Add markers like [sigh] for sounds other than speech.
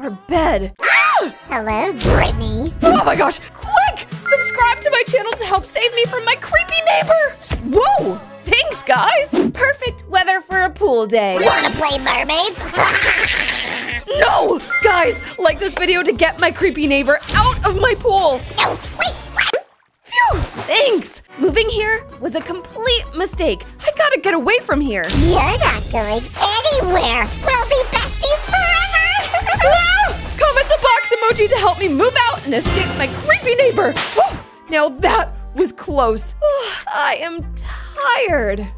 for bed. Ah! Hello, Brittany. Oh my gosh, quick! Subscribe to my channel to help save me from my creepy neighbor! Whoa! Thanks, guys! Perfect weather for a pool day. Wanna play mermaids? [laughs] No! Guys, like this video to get my creepy neighbor out of my pool! no, wait, what? Phew! Thanks! Moving here was a complete mistake. I gotta get away from here. You're not going anywhere. We'll emoji to help me move out and escape my creepy neighbor. [gasps] Now that was close. [sighs] I am tired.